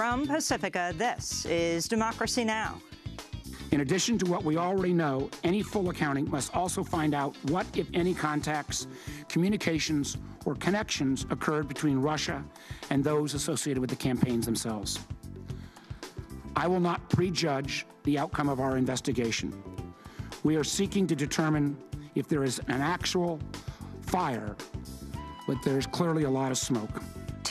From Pacifica, this is Democracy Now! In addition to what we already know, any full accounting must also find out what, if any, contacts, communications, or connections occurred between Russia and those associated with the campaigns themselves. I will not prejudge the outcome of our investigation. We are seeking to determine if there is an actual fire, but there's clearly a lot of smoke.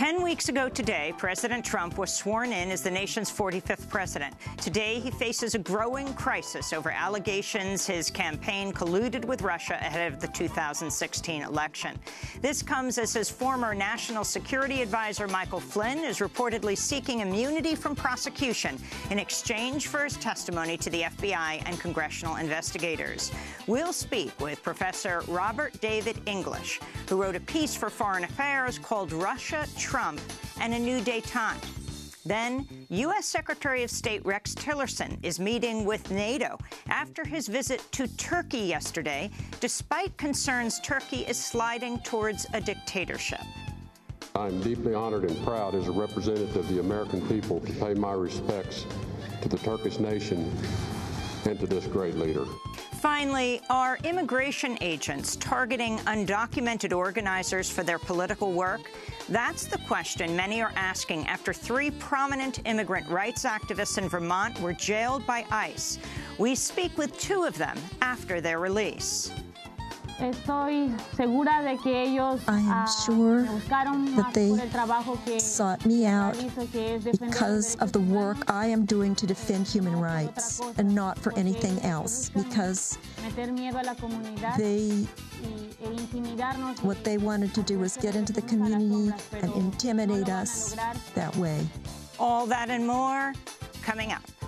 Ten weeks ago today, President Trump was sworn in as the nation's 45th president. Today, he faces a growing crisis over allegations his campaign colluded with Russia ahead of the 2016 election. This comes as his former national security advisor, Michael Flynn, is reportedly seeking immunity from prosecution in exchange for his testimony to the FBI and congressional investigators. We'll speak with Professor Robert David English, who wrote a piece for Foreign Affairs called Russia, Trump and a New detente. Then, U.S. Secretary of State Rex Tillerson is meeting with NATO after his visit to Turkey yesterday, despite concerns Turkey is sliding towards a dictatorship. I'm deeply honored and proud as a representative of the American people to pay my respects to the Turkish nation and to this great leader. Finally, are immigration agents targeting undocumented organizers for their political work? That's the question many are asking after three prominent immigrant rights activists in Vermont were jailed by ICE. We speak with two of them after their release. Estoy segura de que ellos I am sure that they sought me out because of the work I am doing to defend human rights and not for anything else because they what they wanted to do was get into the community and intimidate us that way. All that and more coming up.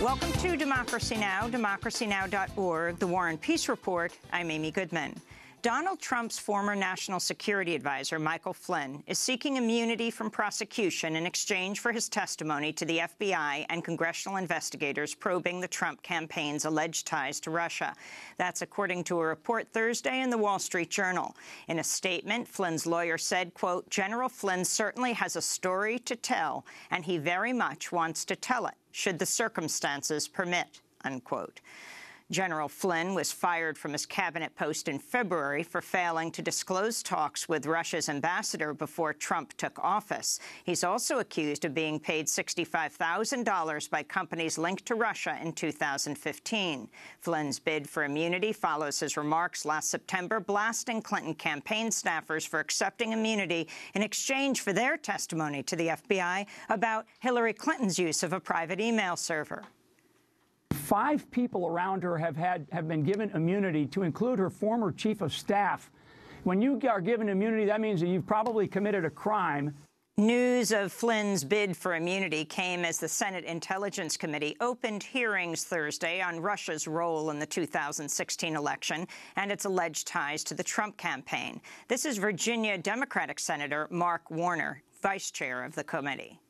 Welcome to Democracy Now!, democracynow.org, The War and Peace Report. I'm Amy Goodman. Donald Trump's former national security advisor, Michael Flynn, is seeking immunity from prosecution in exchange for his testimony to the FBI and congressional investigators probing the Trump campaign's alleged ties to Russia. That's according to a report Thursday in the Wall Street Journal. In a statement, Flynn's lawyer said, quote, General Flynn certainly has a story to tell, and he very much wants to tell it, should the circumstances permit, unquote. General Flynn was fired from his cabinet post in February for failing to disclose talks with Russia's ambassador before Trump took office. He's also accused of being paid $65,000 by companies linked to Russia in 2015. Flynn's bid for immunity follows his remarks last September blasting Clinton campaign staffers for accepting immunity in exchange for their testimony to the FBI about Hillary Clinton's use of a private email server. Five people around her have had have been given immunity, to include her former chief of staff. When you are given immunity, that means that you've probably committed a crime. News of Flynn's bid for immunity came as the Senate Intelligence Committee opened hearings Thursday on Russia's role in the 2016 election and its alleged ties to the Trump campaign. This is Virginia Democratic Senator Mark Warner, vice chair of the committee.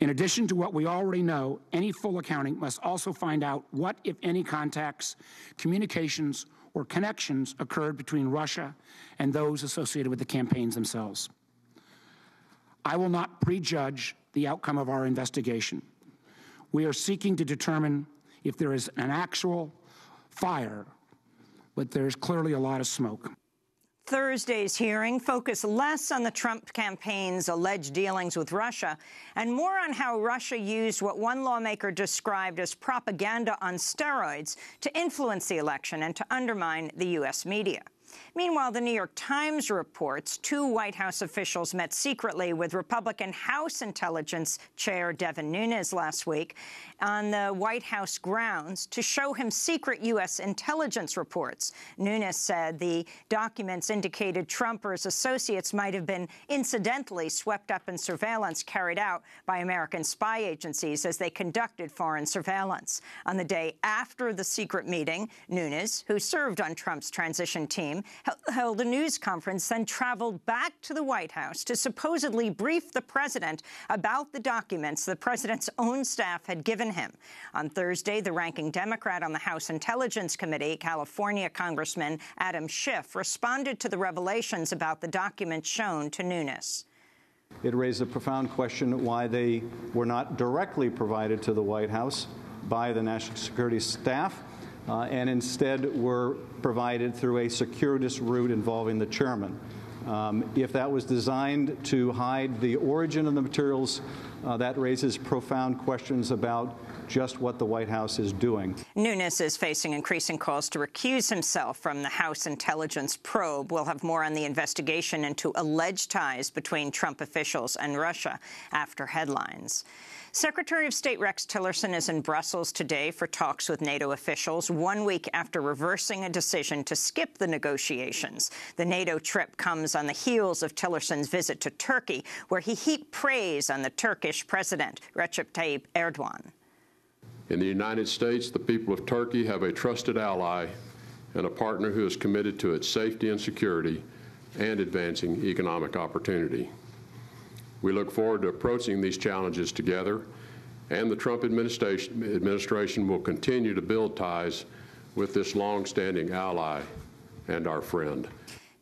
In addition to what we already know, any full accounting must also find out what, if any, contacts, communications, or connections occurred between Russia and those associated with the campaigns themselves. I will not prejudge the outcome of our investigation. We are seeking to determine if there is an actual fire, but there's clearly a lot of smoke. Thursday's hearing focused less on the Trump campaign's alleged dealings with Russia and more on how Russia used what one lawmaker described as propaganda on steroids to influence the election and to undermine the U.S. media. Meanwhile, the New York Times reports two White House officials met secretly with Republican House Intelligence Chair Devin Nunes last week on the White House grounds to show him secret U.S. intelligence reports. Nunes said the documents indicated Trump or his associates might have been incidentally swept up in surveillance carried out by American spy agencies as they conducted foreign surveillance. On the day after the secret meeting, Nunes, who served on Trump's transition team, time, held a news conference, then traveled back to the White House to supposedly brief the president about the documents the president's own staff had given him. On Thursday, the ranking Democrat on the House Intelligence Committee, California Congressman Adam Schiff, responded to the revelations about the documents shown to Nunes. It raised a profound question why they were not directly provided to the White House by the national security staff uh, and instead were provided through a circuitous route involving the chairman. Um, if that was designed to hide the origin of the materials, uh, that raises profound questions about just what the White House is doing. Nunes is facing increasing calls to recuse himself from the House intelligence probe. We'll have more on the investigation into alleged ties between Trump officials and Russia after headlines. Secretary of State Rex Tillerson is in Brussels today for talks with NATO officials, one week after reversing a decision to skip the negotiations. The NATO trip comes on the heels of Tillerson's visit to Turkey, where he heaped praise on the Turkish president, Recep Tayyip Erdogan. In the United States, the people of Turkey have a trusted ally and a partner who is committed to its safety and security and advancing economic opportunity. We look forward to approaching these challenges together, and the Trump administration, administration will continue to build ties with this long-standing ally and our friend.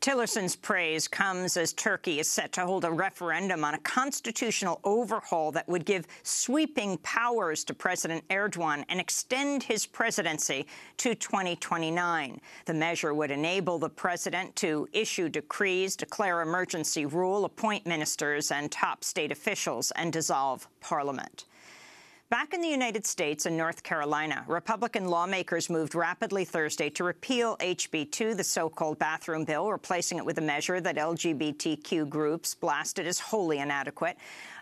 Tillerson's praise comes as Turkey is set to hold a referendum on a constitutional overhaul that would give sweeping powers to President Erdogan and extend his presidency to 2029. The measure would enable the president to issue decrees, declare emergency rule, appoint ministers and top state officials, and dissolve parliament. Back in the United States and North Carolina, Republican lawmakers moved rapidly Thursday to repeal HB 2, the so-called bathroom bill, replacing it with a measure that LGBTQ groups blasted as wholly inadequate.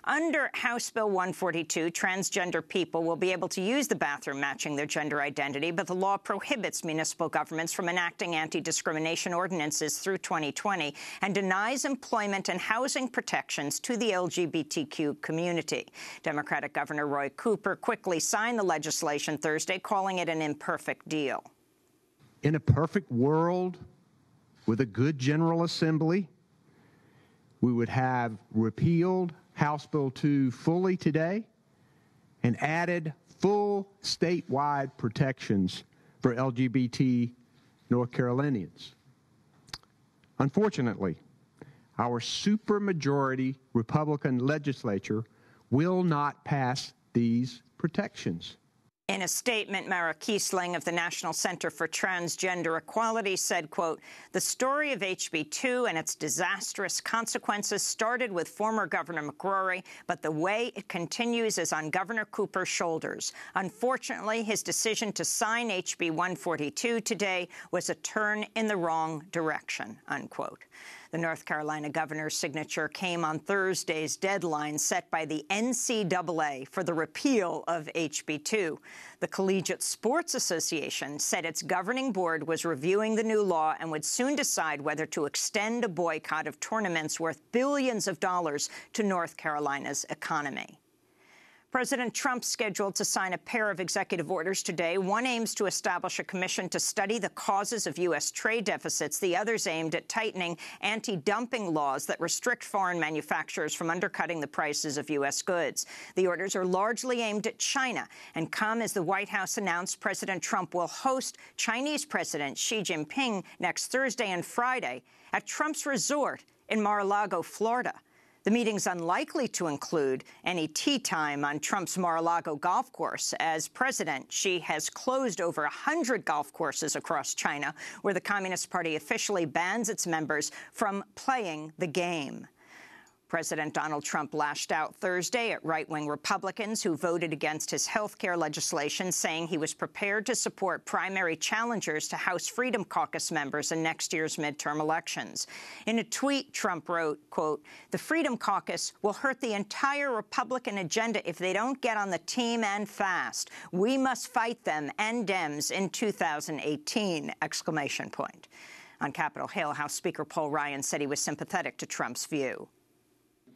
Under House Bill 142, transgender people will be able to use the bathroom matching their gender identity, but the law prohibits municipal governments from enacting anti-discrimination ordinances through 2020 and denies employment and housing protections to the LGBTQ community. Democratic Governor Roy Cooper quickly signed the legislation Thursday, calling it an imperfect deal. In a perfect world, with a good General Assembly, we would have repealed House Bill 2 fully today and added full statewide protections for LGBT North Carolinians. Unfortunately, our supermajority Republican legislature will not pass these protections. In a statement, Mara Keisling of the National Center for Transgender Equality said, quote, the story of HB 2 and its disastrous consequences started with former Governor McCrory, but the way it continues is on Governor Cooper's shoulders. Unfortunately, his decision to sign HB 142 today was a turn in the wrong direction, unquote. The North Carolina governor's signature came on Thursday's deadline set by the NCAA for the repeal of HB 2. The Collegiate Sports Association said its governing board was reviewing the new law and would soon decide whether to extend a boycott of tournaments worth billions of dollars to North Carolina's economy. President Trump scheduled to sign a pair of executive orders today. One aims to establish a commission to study the causes of U.S. trade deficits. The other's aimed at tightening anti-dumping laws that restrict foreign manufacturers from undercutting the prices of U.S. goods. The orders are largely aimed at China and come as the White House announced President Trump will host Chinese President Xi Jinping next Thursday and Friday at Trump's resort in Mar-a-Lago, Florida. The meeting's unlikely to include any tee time on Trump's Mar-a-Lago golf course. As president, Xi has closed over 100 golf courses across China, where the Communist Party officially bans its members from playing the game. President Donald Trump lashed out Thursday at right-wing Republicans who voted against his health care legislation, saying he was prepared to support primary challengers to House Freedom Caucus members in next year's midterm elections. In a tweet, Trump wrote, quote, the Freedom Caucus will hurt the entire Republican agenda if they don't get on the team and fast. We must fight them and Dems in 2018, exclamation point. On Capitol Hill, House Speaker Paul Ryan said he was sympathetic to Trump's view.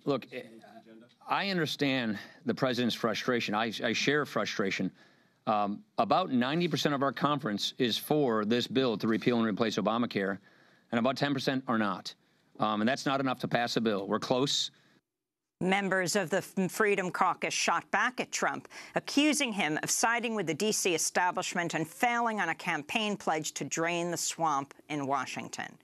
Look, I understand the president's frustration. I, I share frustration. Um, about 90% of our conference is for this bill to repeal and replace Obamacare. and about 10% are not. Um, and that's not enough to pass a bill. We're close. Members of the Freedom Caucus shot back at Trump, accusing him of siding with the D.C. establishment and failing on a campaign pledge to drain the swamp in Washington.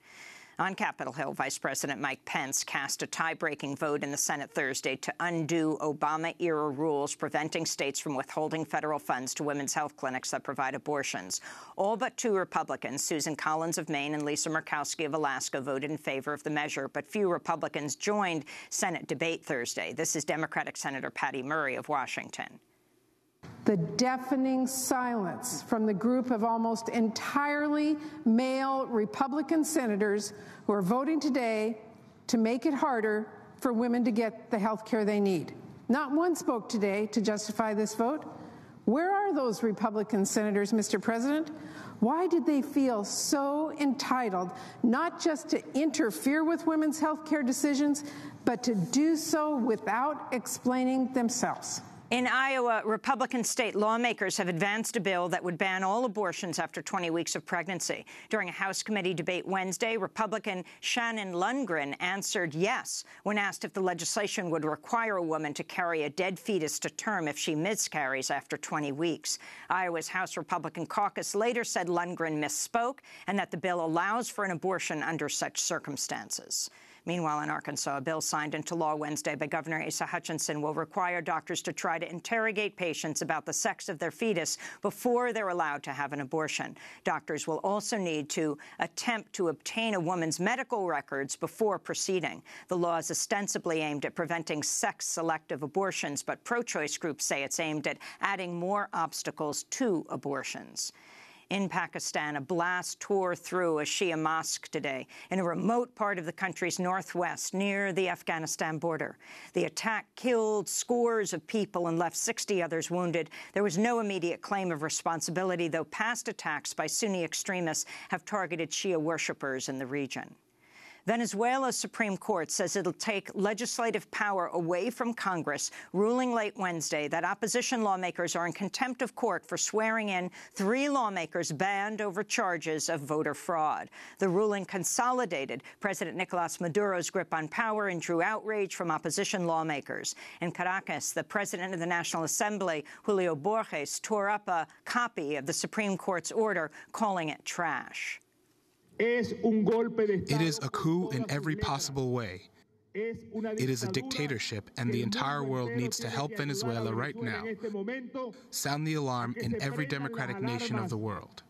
On Capitol Hill, Vice President Mike Pence cast a tie-breaking vote in the Senate Thursday to undo Obama-era rules preventing states from withholding federal funds to women's health clinics that provide abortions. All but two Republicans, Susan Collins of Maine and Lisa Murkowski of Alaska, voted in favor of the measure, but few Republicans joined Senate debate Thursday. This is Democratic Senator Patty Murray of Washington the deafening silence from the group of almost entirely male Republican senators who are voting today to make it harder for women to get the health care they need. Not one spoke today to justify this vote. Where are those Republican senators, Mr. President? Why did they feel so entitled not just to interfere with women's health care decisions, but to do so without explaining themselves? In Iowa, Republican state lawmakers have advanced a bill that would ban all abortions after 20 weeks of pregnancy. During a House committee debate Wednesday, Republican Shannon Lundgren answered yes when asked if the legislation would require a woman to carry a dead fetus to term if she miscarries after 20 weeks. Iowa's House Republican caucus later said Lundgren misspoke and that the bill allows for an abortion under such circumstances. Meanwhile, in Arkansas, a bill signed into law Wednesday by Governor Asa Hutchinson will require doctors to try to interrogate patients about the sex of their fetus before they're allowed to have an abortion. Doctors will also need to attempt to obtain a woman's medical records before proceeding. The law is ostensibly aimed at preventing sex-selective abortions, but pro-choice groups say it's aimed at adding more obstacles to abortions. In Pakistan, a blast tore through a Shia mosque today in a remote part of the country's northwest near the Afghanistan border. The attack killed scores of people and left 60 others wounded. There was no immediate claim of responsibility, though past attacks by Sunni extremists have targeted Shia worshippers in the region. Venezuela's Supreme Court says it'll take legislative power away from Congress, ruling late Wednesday that opposition lawmakers are in contempt of court for swearing in three lawmakers banned over charges of voter fraud. The ruling consolidated President Nicolas Maduro's grip on power and drew outrage from opposition lawmakers. In Caracas, the president of the National Assembly, Julio Borges, tore up a copy of the Supreme Court's order, calling it trash. It is a coup in every possible way. It is a dictatorship, and the entire world needs to help Venezuela right now. Sound the alarm in every democratic nation of the world.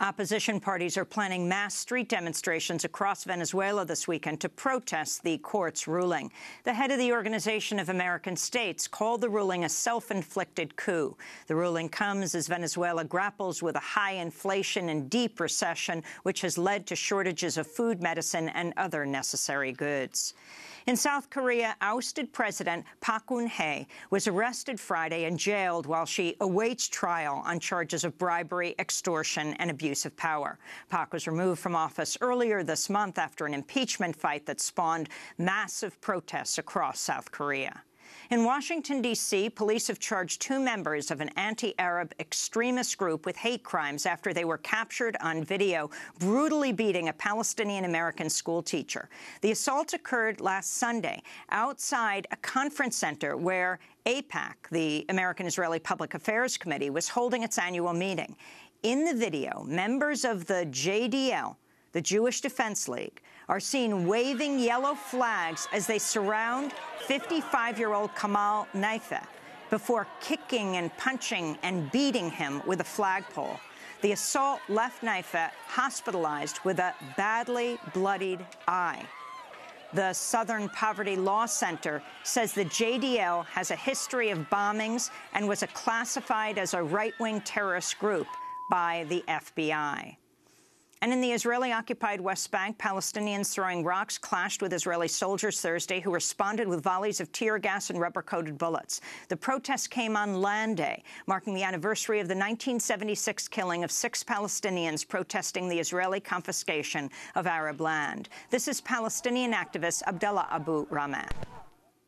Opposition parties are planning mass street demonstrations across Venezuela this weekend to protest the court's ruling. The head of the Organization of American States called the ruling a self-inflicted coup. The ruling comes as Venezuela grapples with a high inflation and deep recession, which has led to shortages of food, medicine and other necessary goods. In South Korea, ousted President Park Geun-hye was arrested Friday and jailed while she awaits trial on charges of bribery, extortion and abuse of power. Park was removed from office earlier this month after an impeachment fight that spawned massive protests across South Korea. In Washington, D.C., police have charged two members of an anti-Arab extremist group with hate crimes after they were captured on video brutally beating a Palestinian-American schoolteacher. The assault occurred last Sunday outside a conference center where AIPAC, the American-Israeli Public Affairs Committee, was holding its annual meeting. In the video, members of the JDL, the Jewish Defense League, are seen waving yellow flags as they surround 55-year-old Kamal Nayfeh before kicking and punching and beating him with a flagpole. The assault left Naifa hospitalized with a badly bloodied eye. The Southern Poverty Law Center says the JDL has a history of bombings and was classified as a right-wing terrorist group by the FBI. And in the Israeli-occupied West Bank, Palestinians throwing rocks clashed with Israeli soldiers Thursday who responded with volleys of tear gas and rubber-coated bullets. The protest came on Land Day, marking the anniversary of the 1976 killing of six Palestinians protesting the Israeli confiscation of Arab land. This is Palestinian activist Abdullah Abu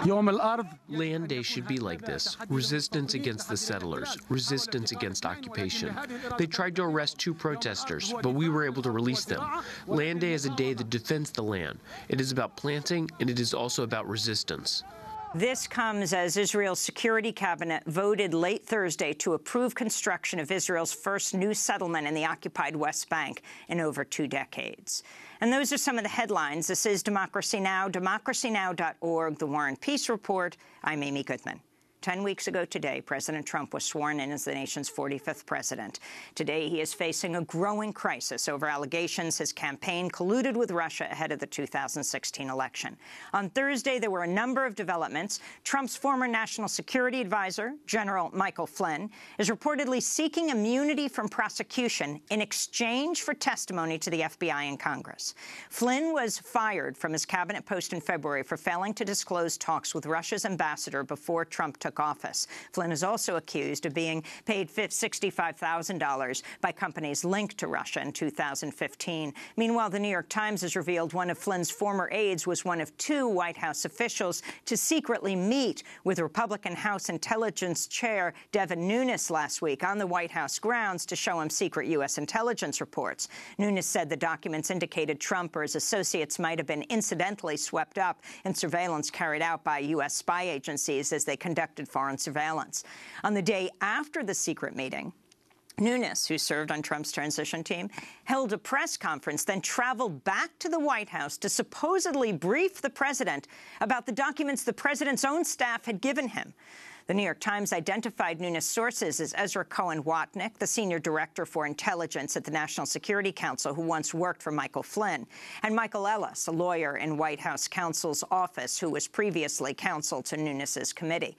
Rahmah. Land Day should be like this resistance against the settlers, resistance against occupation. They tried to arrest two protesters, but we were able to release them. Land Day is a day that defends the land. It is about planting, and it is also about resistance. This comes as Israel's security cabinet voted late Thursday to approve construction of Israel's first new settlement in the occupied West Bank in over two decades. And those are some of the headlines. This is Democracy Now!, democracynow.org, The War and Peace Report. I'm Amy Goodman. Ten weeks ago today, President Trump was sworn in as the nation's 45th president. Today, he is facing a growing crisis over allegations his campaign colluded with Russia ahead of the 2016 election. On Thursday, there were a number of developments. Trump's former national security advisor, General Michael Flynn, is reportedly seeking immunity from prosecution in exchange for testimony to the FBI and Congress. Flynn was fired from his cabinet post in February for failing to disclose talks with Russia's ambassador before Trump took took office. Flynn is also accused of being paid $65,000 by companies linked to Russia in 2015. Meanwhile, the New York Times has revealed one of Flynn's former aides was one of two White House officials to secretly meet with Republican House Intelligence Chair Devin Nunes last week on the White House grounds to show him secret U.S. intelligence reports. Nunes said the documents indicated Trump or his associates might have been incidentally swept up in surveillance carried out by U.S. spy agencies as they conducted foreign surveillance. On the day after the secret meeting, Nunes, who served on Trump's transition team, held a press conference, then traveled back to the White House to supposedly brief the president about the documents the president's own staff had given him. The New York Times identified Nunes' sources as Ezra Cohen Watnick, the senior director for intelligence at the National Security Council, who once worked for Michael Flynn, and Michael Ellis, a lawyer in White House counsel's office who was previously counsel to Nunes' committee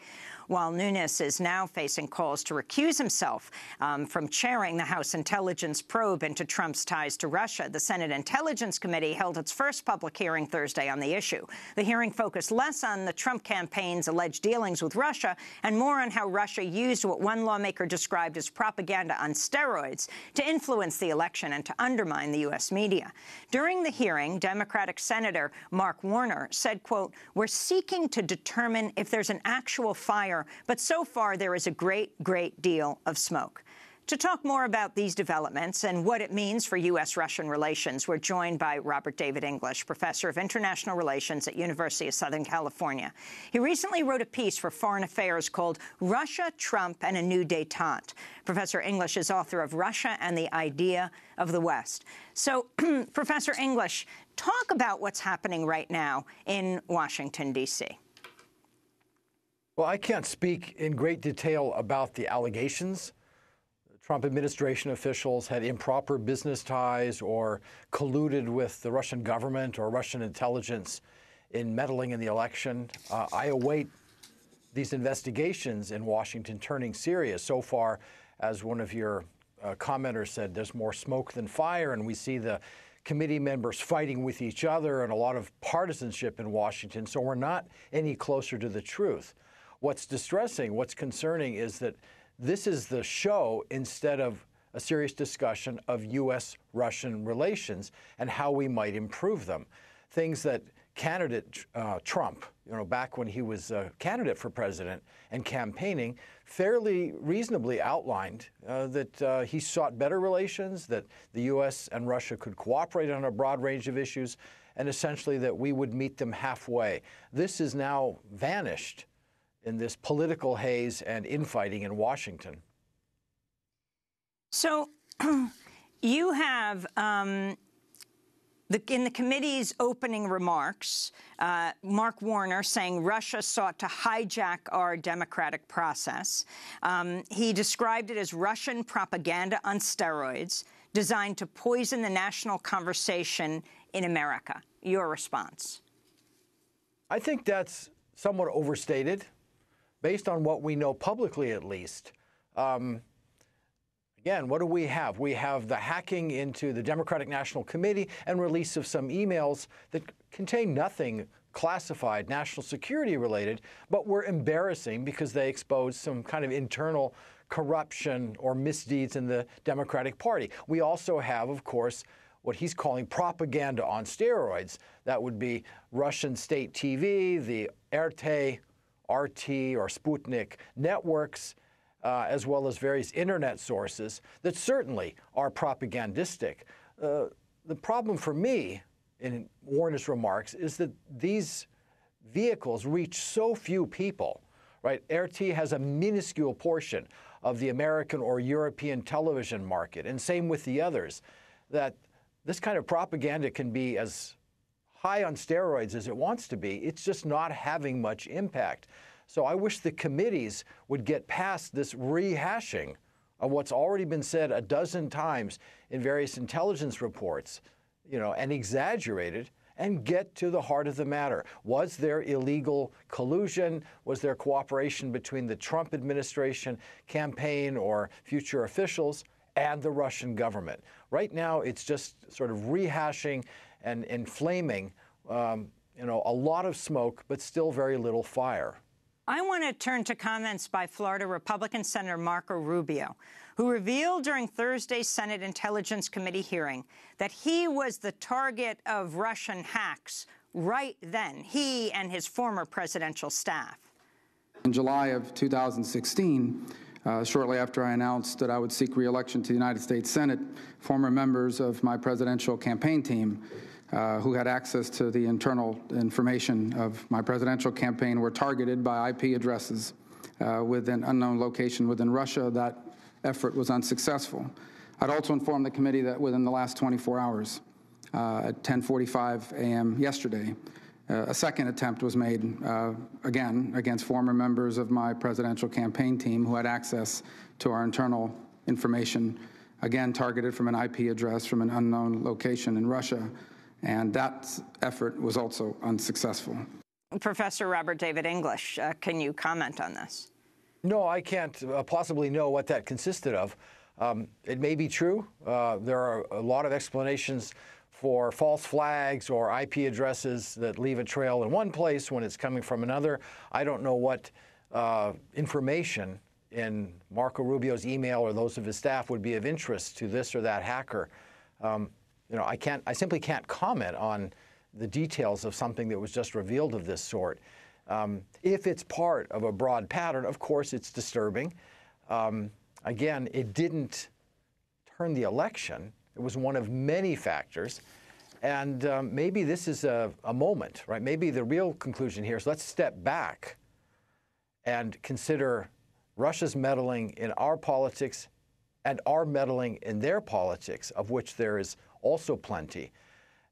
while Nunes is now facing calls to recuse himself um, from chairing the House intelligence probe into Trump's ties to Russia. The Senate Intelligence Committee held its first public hearing Thursday on the issue. The hearing focused less on the Trump campaign's alleged dealings with Russia and more on how Russia used what one lawmaker described as propaganda on steroids to influence the election and to undermine the U.S. media. During the hearing, Democratic Senator Mark Warner said, quote, we're seeking to determine if there's an actual fire but so far there is a great, great deal of smoke. To talk more about these developments and what it means for U.S.-Russian relations, we're joined by Robert David English, professor of international relations at University of Southern California. He recently wrote a piece for Foreign Affairs called Russia, Trump, and a New Détente. Professor English is author of Russia and the Idea of the West. So, Professor English, talk about what's happening right now in Washington, D.C. Well, I can't speak in great detail about the allegations. Trump administration officials had improper business ties or colluded with the Russian government or Russian intelligence in meddling in the election. Uh, I await these investigations in Washington turning serious. So far, as one of your uh, commenters said, there's more smoke than fire, and we see the committee members fighting with each other and a lot of partisanship in Washington. So we're not any closer to the truth. What's distressing, what's concerning is that this is the show instead of a serious discussion of U.S. Russian relations and how we might improve them. Things that candidate uh, Trump, you know, back when he was a candidate for president and campaigning, fairly reasonably outlined uh, that uh, he sought better relations, that the U.S. and Russia could cooperate on a broad range of issues, and essentially that we would meet them halfway. This is now vanished in this political haze and infighting in Washington. So you have. Um, the, in the committee's opening remarks, uh, Mark Warner saying Russia sought to hijack our democratic process. Um, he described it as Russian propaganda on steroids designed to poison the national conversation in America. Your response? I think that's somewhat overstated based on what we know publicly at least, um, again, what do we have? We have the hacking into the Democratic National Committee and release of some emails that contain nothing classified, national security related, but were embarrassing because they exposed some kind of internal corruption or misdeeds in the Democratic Party. We also have, of course, what he's calling propaganda on steroids. That would be Russian state TV, the RT, RT or Sputnik networks, uh, as well as various internet sources that certainly are propagandistic. Uh, the problem for me in Warner's remarks is that these vehicles reach so few people, right? RT has a minuscule portion of the American or European television market, and same with the others, that this kind of propaganda can be as high on steroids as it wants to be. It's just not having much impact. So I wish the committees would get past this rehashing of what's already been said a dozen times in various intelligence reports, you know, and exaggerated and get to the heart of the matter. Was there illegal collusion? Was there cooperation between the Trump administration, campaign, or future officials and the Russian government? Right now, it's just sort of rehashing and inflaming, um, you know, a lot of smoke, but still very little fire. I want to turn to comments by Florida Republican Senator Marco Rubio, who revealed during Thursday's Senate Intelligence Committee hearing that he was the target of Russian hacks right then, he and his former presidential staff. In July of 2016, uh, shortly after I announced that I would seek reelection to the United States Senate, former members of my presidential campaign team uh, who had access to the internal information of my presidential campaign were targeted by IP addresses uh, with an unknown location within Russia. That effort was unsuccessful. I'd also informed the committee that within the last 24 hours, uh, at 10:45 a.m. yesterday, uh, a second attempt was made uh, again against former members of my presidential campaign team who had access to our internal information, again targeted from an IP address from an unknown location in Russia and that effort was also unsuccessful. Professor Robert David English, uh, can you comment on this? No, I can't uh, possibly know what that consisted of. Um, it may be true. Uh, there are a lot of explanations for false flags or IP addresses that leave a trail in one place when it's coming from another. I don't know what uh, information in Marco Rubio's email or those of his staff would be of interest to this or that hacker. Um, you know, I can't, I simply can't comment on the details of something that was just revealed of this sort. Um, if it's part of a broad pattern, of course, it's disturbing. Um, again, it didn't turn the election. It was one of many factors. And um, maybe this is a, a, moment, right? Maybe the real conclusion here is let's step back and consider Russia's meddling in our politics and our meddling in their politics, of which there is also plenty,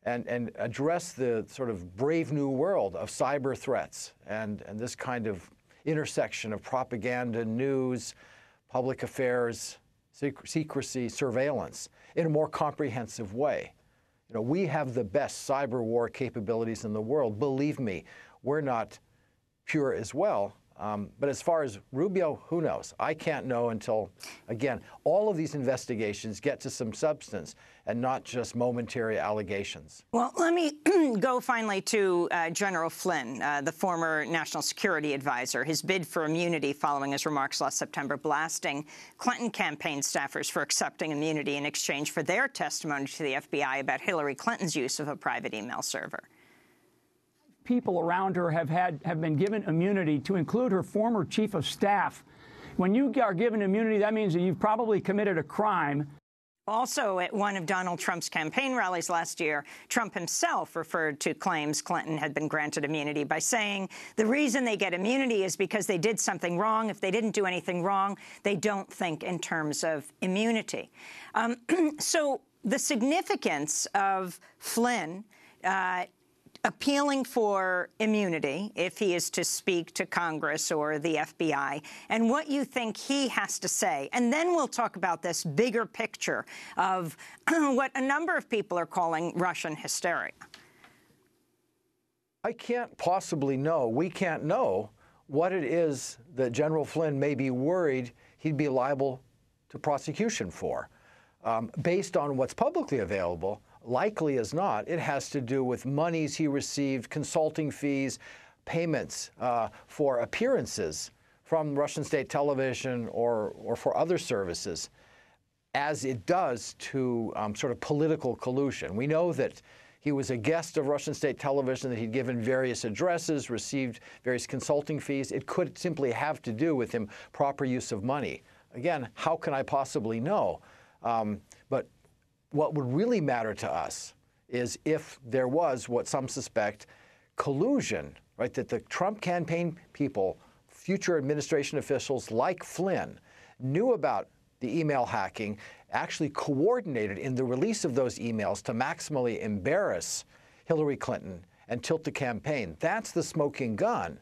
and, and address the sort of brave new world of cyber threats and, and this kind of intersection of propaganda, news, public affairs, secrecy, surveillance in a more comprehensive way. You know, we have the best cyber war capabilities in the world. Believe me, we're not pure as well, um, but as far as Rubio, who knows? I can't know until, again, all of these investigations get to some substance and not just momentary allegations. Well, let me go finally to uh, General Flynn, uh, the former national security advisor. His bid for immunity following his remarks last September blasting Clinton campaign staffers for accepting immunity in exchange for their testimony to the FBI about Hillary Clinton's use of a private email server people around her have had have been given immunity, to include her former chief of staff. When you are given immunity, that means that you've probably committed a crime. Also, at one of Donald Trump's campaign rallies last year, Trump himself referred to claims Clinton had been granted immunity by saying the reason they get immunity is because they did something wrong. If they didn't do anything wrong, they don't think in terms of immunity. Um, so the significance of Flynn uh, appealing for immunity if he is to speak to Congress or the FBI, and what you think he has to say. And then we'll talk about this bigger picture of what a number of people are calling Russian hysteria. I can't possibly know, we can't know what it is that General Flynn may be worried he'd be liable to prosecution for. Um, based on what's publicly available, likely as not, it has to do with monies he received, consulting fees, payments uh, for appearances from Russian state television or, or for other services. as it does to um, sort of political collusion. We know that he was a guest of Russian state television, that he'd given various addresses, received various consulting fees. It could simply have to do with him proper use of money. Again, how can I possibly know? Um, but what would really matter to us is if there was what some suspect collusion, right? That the Trump campaign people, future administration officials like Flynn, knew about the email hacking, actually coordinated in the release of those emails to maximally embarrass Hillary Clinton and tilt the campaign. That's the smoking gun.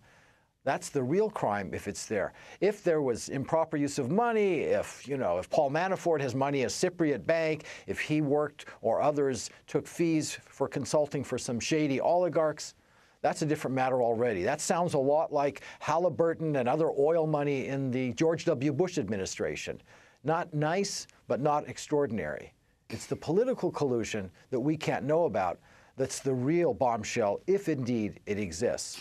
That's the real crime if it's there. If there was improper use of money, if, you know, if Paul Manafort has money at Cypriot Bank, if he worked or others took fees for consulting for some shady oligarchs, that's a different matter already. That sounds a lot like Halliburton and other oil money in the George W. Bush administration. Not nice, but not extraordinary. It's the political collusion that we can't know about that's the real bombshell, if indeed it exists.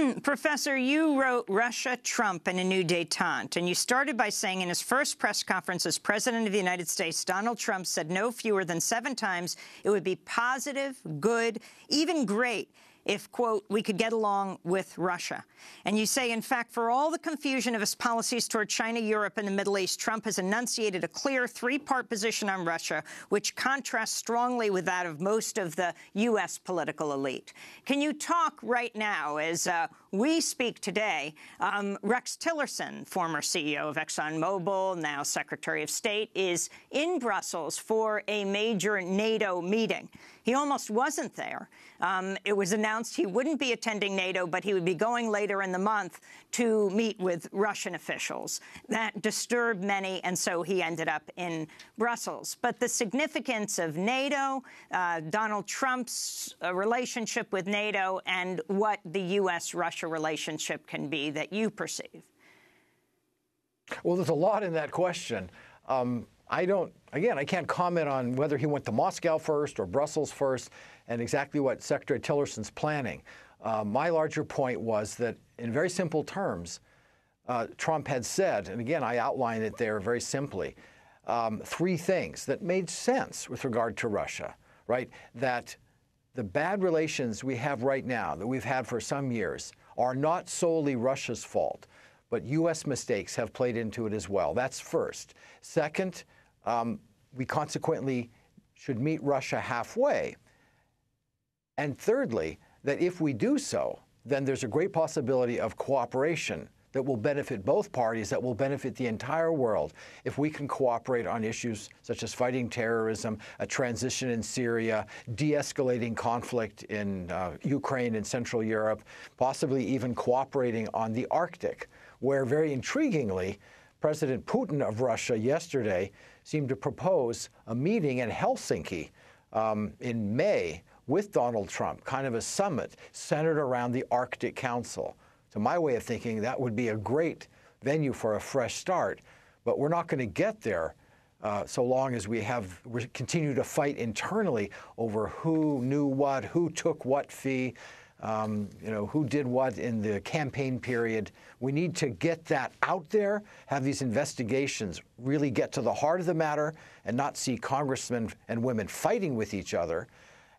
Hmm, Professor, you wrote Russia, Trump, and a New Detente, and you started by saying in his first press conference as President of the United States, Donald Trump said no fewer than seven times it would be positive, good, even great if, quote, we could get along with Russia. And you say, in fact, for all the confusion of his policies toward China, Europe, and the Middle East, Trump has enunciated a clear three-part position on Russia, which contrasts strongly with that of most of the U.S. political elite. Can you talk right now, as uh, we speak today, um, Rex Tillerson, former CEO of ExxonMobil, now Secretary of State, is in Brussels for a major NATO meeting. He almost wasn't there. Um, it was announced he wouldn't be attending NATO, but he would be going later in the month to meet with Russian officials. That disturbed many, and so he ended up in Brussels. But the significance of NATO, uh, Donald Trump's uh, relationship with NATO, and what the U.S.-Russia relationship can be that you perceive. Well, there's a lot in that question. Um, I don't, again, I can't comment on whether he went to Moscow first or Brussels first and exactly what Secretary Tillerson's planning. Uh, my larger point was that, in very simple terms, uh, Trump had said, and again, I outlined it there very simply, um, three things that made sense with regard to Russia, right? That the bad relations we have right now, that we've had for some years, are not solely Russia's fault, but U.S. mistakes have played into it as well. That's first. Second, um, we consequently should meet Russia halfway. And thirdly, that if we do so, then there's a great possibility of cooperation that will benefit both parties, that will benefit the entire world if we can cooperate on issues such as fighting terrorism, a transition in Syria, de-escalating conflict in uh, Ukraine and Central Europe, possibly even cooperating on the Arctic, where very intriguingly, President Putin of Russia yesterday seemed to propose a meeting in Helsinki um, in May with Donald Trump, kind of a summit centered around the Arctic Council. To my way of thinking, that would be a great venue for a fresh start, but we're not going to get there uh, so long as we have we continue to fight internally over who knew what, who took what fee um, you know, who did what in the campaign period. We need to get that out there, have these investigations really get to the heart of the matter, and not see congressmen and women fighting with each other,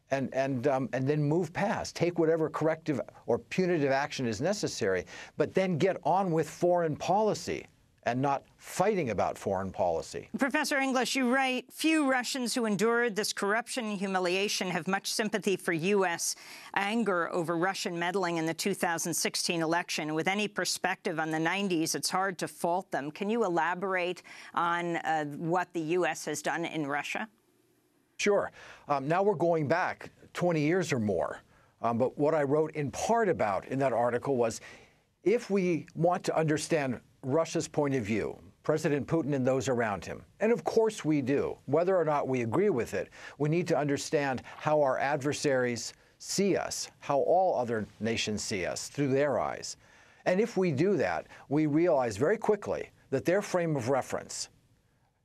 and, and, um, and then move past, take whatever corrective or punitive action is necessary, but then get on with foreign policy and not fighting about foreign policy. Professor English, you write, few Russians who endured this corruption and humiliation have much sympathy for U.S. anger over Russian meddling in the 2016 election. With any perspective on the 90s, it's hard to fault them. Can you elaborate on uh, what the U.S. has done in Russia? Sure. Um, now we're going back 20 years or more. Um, but what I wrote in part about in that article was if we want to understand Russia's point of view, President Putin and those around him. And of course we do. Whether or not we agree with it, we need to understand how our adversaries see us, how all other nations see us through their eyes. And if we do that, we realize very quickly that their frame of reference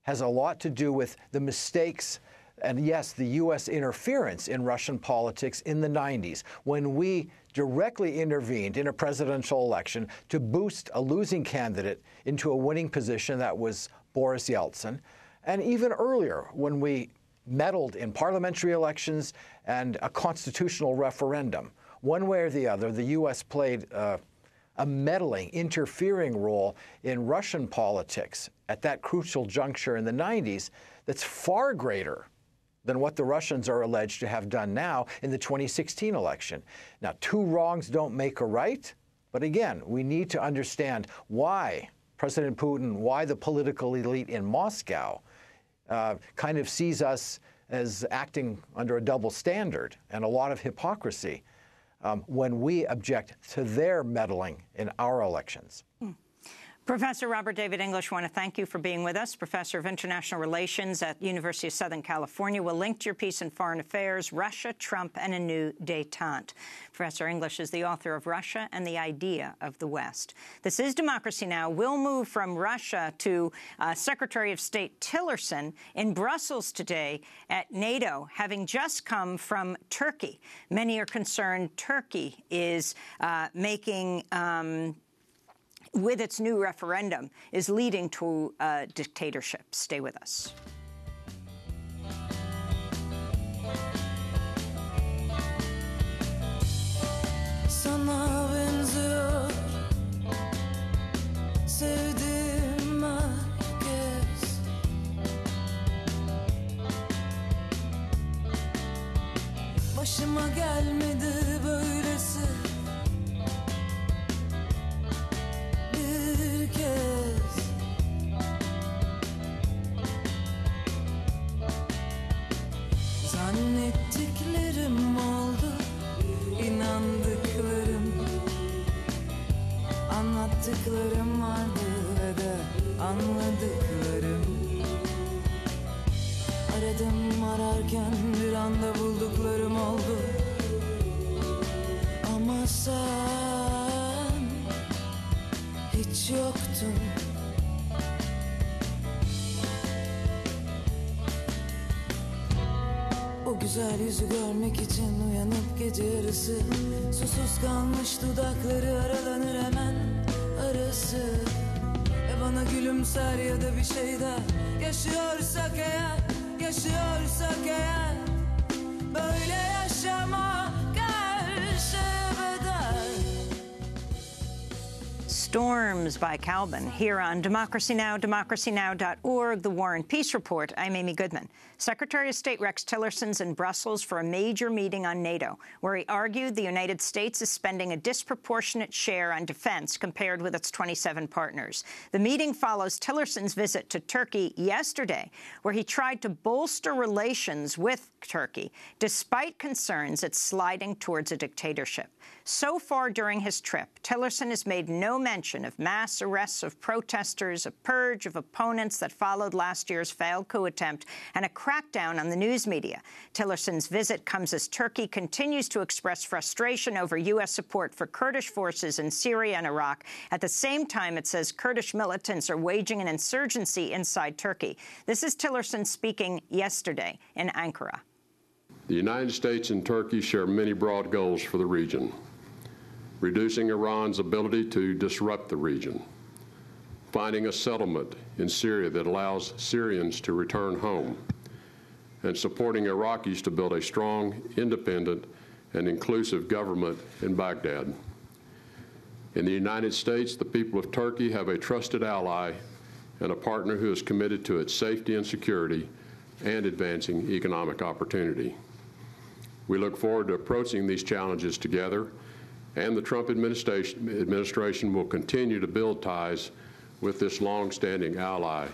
has a lot to do with the mistakes and yes, the U.S. interference in Russian politics in the 90s when we directly intervened in a presidential election to boost a losing candidate into a winning position that was Boris Yeltsin. And even earlier, when we meddled in parliamentary elections and a constitutional referendum, one way or the other, the U.S. played uh, a meddling, interfering role in Russian politics at that crucial juncture in the 90s that's far greater than what the Russians are alleged to have done now in the 2016 election. Now, two wrongs don't make a right, but again, we need to understand why President Putin, why the political elite in Moscow uh, kind of sees us as acting under a double standard and a lot of hypocrisy um, when we object to their meddling in our elections. Hmm. Professor Robert David English, I want to thank you for being with us. Professor of International Relations at University of Southern California. We'll link to your piece in Foreign Affairs, Russia, Trump, and a New Détente. Professor English is the author of Russia and the Idea of the West. This is Democracy Now! We'll move from Russia to uh, Secretary of State Tillerson in Brussels today at NATO, having just come from Turkey. Many are concerned Turkey is uh, making um, with its new referendum is leading to a dictatorship. Stay with us. Başıma gelmedi böylesi Zannettiklerim oldu inandıklarım. Anlattıklarım vardı ve de anladıklarım. Aradım ararken bir anda bulduklarım oldu. Ama sen yoktun O güzel yüzü görmek için uyanıp gece yarısı. Susuz kalmış dudakları aralanır hemen arası. E bana gülümser ya da bir şey der. Yaşıyorsak eğer, yaşıyorsak eğer Storms by Calvin here on Democracy Now!, democracynow.org, The War and Peace Report. I'm Amy Goodman. Secretary of State Rex Tillerson's in Brussels for a major meeting on NATO, where he argued the United States is spending a disproportionate share on defense compared with its 27 partners. The meeting follows Tillerson's visit to Turkey yesterday, where he tried to bolster relations with Turkey, despite concerns it's sliding towards a dictatorship. So far during his trip, Tillerson has made no mention of mass arrests of protesters, a purge of opponents that followed last year's failed coup attempt, and a crackdown on the news media. Tillerson's visit comes as Turkey continues to express frustration over U.S. support for Kurdish forces in Syria and Iraq. At the same time, it says Kurdish militants are waging an insurgency inside Turkey. This is Tillerson speaking yesterday in Ankara. The United States and Turkey share many broad goals for the region reducing Iran's ability to disrupt the region, finding a settlement in Syria that allows Syrians to return home, and supporting Iraqis to build a strong, independent, and inclusive government in Baghdad. In the United States, the people of Turkey have a trusted ally and a partner who is committed to its safety and security and advancing economic opportunity. We look forward to approaching these challenges together and the Trump administration, administration will continue to build ties with this longstanding ally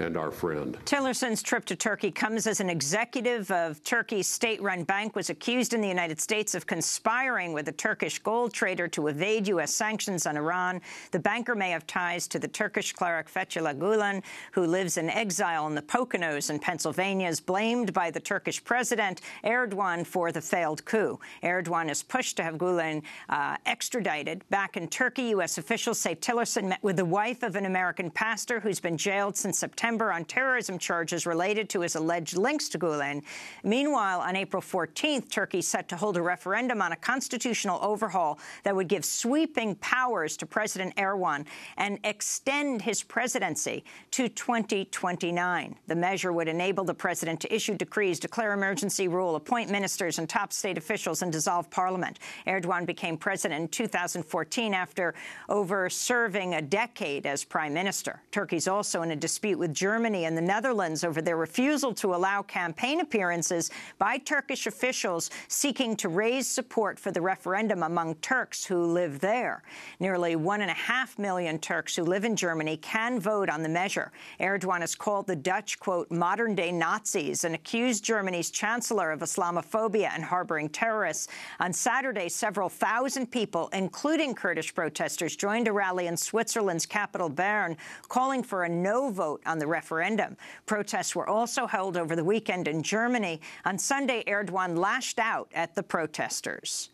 and our friend. Tillerson's trip to Turkey comes as an executive of Turkey's state-run bank was accused in the United States of conspiring with a Turkish gold trader to evade U.S. sanctions on Iran. The banker may have ties to the Turkish cleric Fethullah Gulen, who lives in exile in the Poconos in Pennsylvania, is blamed by the Turkish president Erdogan for the failed coup. Erdogan has pushed to have Gulen uh, extradited. Back in Turkey, U.S. officials say Tillerson met with the wife of an American pastor who's been jailed since September September on terrorism charges related to his alleged links to Gulen. Meanwhile, on April 14th, Turkey set to hold a referendum on a constitutional overhaul that would give sweeping powers to President Erdogan and extend his presidency to 2029. The measure would enable the president to issue decrees, declare emergency rule, appoint ministers and top state officials, and dissolve parliament. Erdogan became president in 2014 after over serving a decade as prime minister. Turkey's also in a dispute with Germany and the Netherlands over their refusal to allow campaign appearances by Turkish officials seeking to raise support for the referendum among Turks who live there. Nearly one and a half million Turks who live in Germany can vote on the measure. Erdogan has called the Dutch, quote, modern-day Nazis and accused Germany's chancellor of Islamophobia and harboring terrorists. On Saturday, several thousand people, including Kurdish protesters, joined a rally in Switzerland's capital, Bern, calling for a no vote on the referendum. Protests were also held over the weekend in Germany. On Sunday, Erdogan lashed out at the protesters.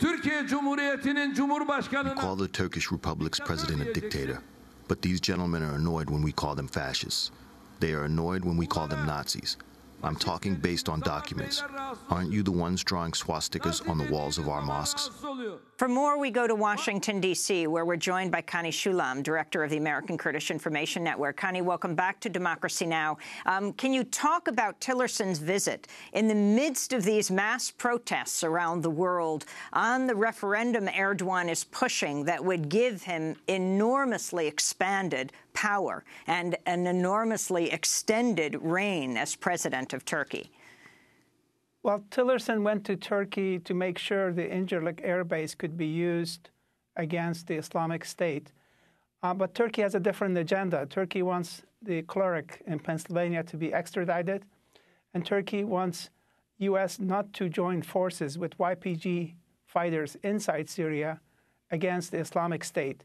We call the Turkish Republic's president a dictator, but these gentlemen are annoyed when we call them fascists. They are annoyed when we call them Nazis. I'm talking based on documents. Aren't you the ones drawing swastikas on the walls of our mosques? For more, we go to Washington, D.C., where we're joined by Kani Xulam, director of the American Kurdish Information Network. Kani, welcome back to Democracy Now! Um, can you talk about Tillerson's visit in the midst of these mass protests around the world on the referendum Erdogan is pushing that would give him enormously expanded power and an enormously extended reign as president of Turkey? Well, Tillerson went to Turkey to make sure the Incirlik air base could be used against the Islamic State. Uh, but Turkey has a different agenda. Turkey wants the cleric in Pennsylvania to be extradited, and Turkey wants U.S. not to join forces with YPG fighters inside Syria against the Islamic State.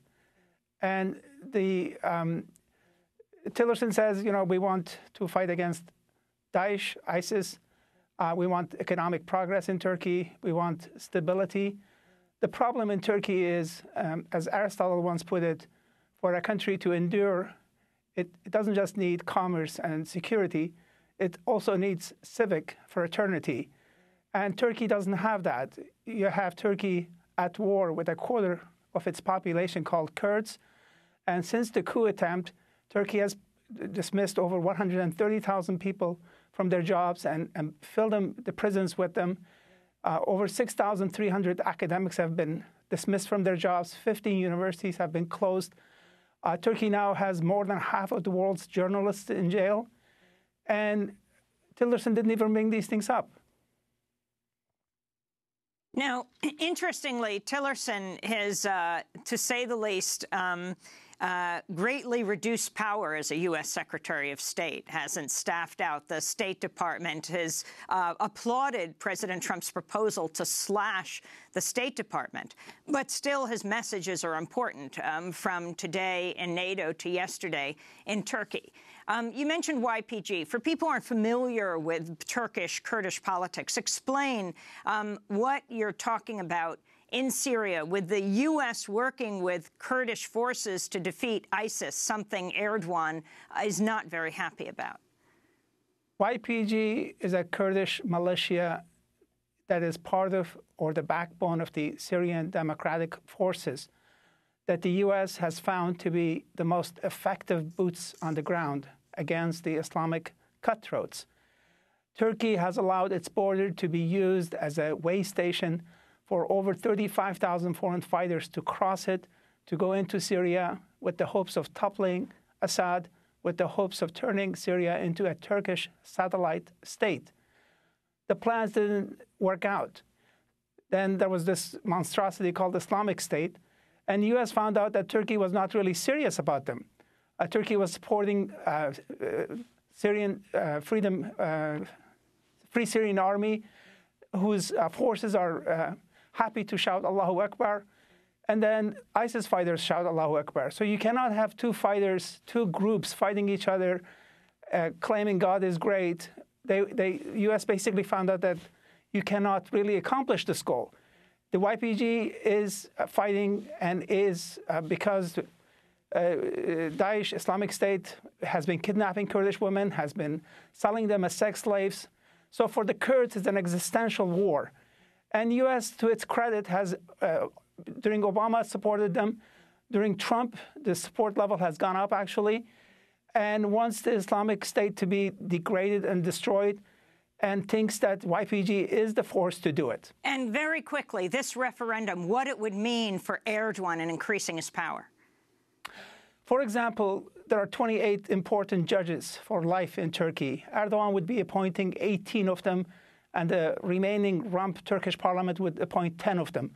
And the um, Tillerson says, you know, we want to fight against Daesh, ISIS, uh, we want economic progress in Turkey. We want stability. The problem in Turkey is, um, as Aristotle once put it, for a country to endure, it, it, doesn't just need commerce and security, it also needs civic fraternity. And Turkey doesn't have that. You have Turkey at war with a quarter of its population called Kurds. And since the coup attempt, Turkey has dismissed over 130,000 people from their jobs and, and fill them, the prisons with them. Uh, over 6,300 academics have been dismissed from their jobs. 15 universities have been closed. Uh, Turkey now has more than half of the world's journalists in jail. And Tillerson didn't even bring these things up. Now, interestingly, Tillerson has, uh, to say the least, um, uh, greatly reduced power as a U.S. Secretary of State, hasn't staffed out. The State Department has uh, applauded President Trump's proposal to slash the State Department. But still, his messages are important, um, from today in NATO to yesterday in Turkey. Um, you mentioned YPG. For people who aren't familiar with Turkish Kurdish politics, explain um, what you're talking about in Syria, with the U.S. working with Kurdish forces to defeat ISIS, something Erdogan is not very happy about. YPG is a Kurdish militia that is part of or the backbone of the Syrian Democratic Forces that the U.S. has found to be the most effective boots on the ground against the Islamic cutthroats. Turkey has allowed its border to be used as a way station for over 35,000 foreign fighters to cross it, to go into Syria with the hopes of toppling Assad, with the hopes of turning Syria into a Turkish satellite state. The plans didn't work out. Then there was this monstrosity called Islamic State, and the U.S. found out that Turkey was not really serious about them. Uh, Turkey was supporting uh, uh, Syrian uh, freedom, uh, Free Syrian Army, whose uh, forces are happy to shout Allahu Akbar, and then ISIS fighters shout Allahu Akbar. So you cannot have two fighters, two groups fighting each other, uh, claiming God is great. They, they, U.S. basically found out that you cannot really accomplish this goal. The YPG is uh, fighting and is uh, because Daesh, Islamic State, has been kidnapping Kurdish women, has been selling them as sex slaves. So for the Kurds, it's an existential war. And U.S., to its credit, has uh, during Obama supported them. During Trump, the support level has gone up actually, and wants the Islamic State to be degraded and destroyed and thinks that YPG is the force to do it. And very quickly, this referendum, what it would mean for Erdogan in increasing his power. For example, there are 28 important judges for life in Turkey. Erdogan would be appointing 18 of them, and the remaining rump Turkish parliament would appoint 10 of them.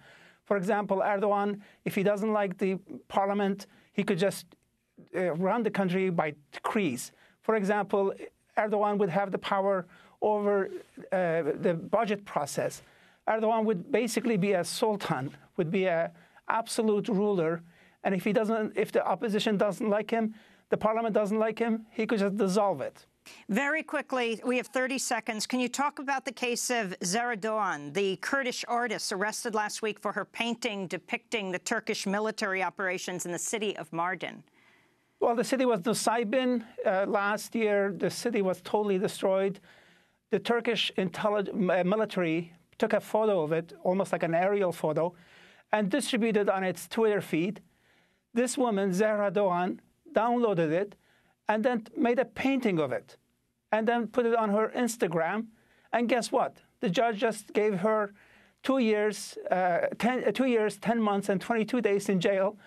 For example, Erdogan, if he doesn't like the parliament, he could just uh, run the country by decrees. For example, Erdogan would have the power over uh, the budget process. Erdogan would basically be a sultan, would be an absolute ruler, and if he doesn't, if the opposition doesn't like him, the parliament doesn't like him, he could just dissolve it. Very quickly, we have 30 seconds. Can you talk about the case of Zehra Doğan, the Kurdish artist arrested last week for her painting depicting the Turkish military operations in the city of Mardin? Well, the city was Nusaybin. Uh, last year, the city was totally destroyed. The Turkish military took a photo of it, almost like an aerial photo, and distributed on its Twitter feed. This woman, Zehra downloaded it and then made a painting of it and then put it on her Instagram. And guess what? The judge just gave her two years, uh, uh, two years, 10 months, and 22 days in jail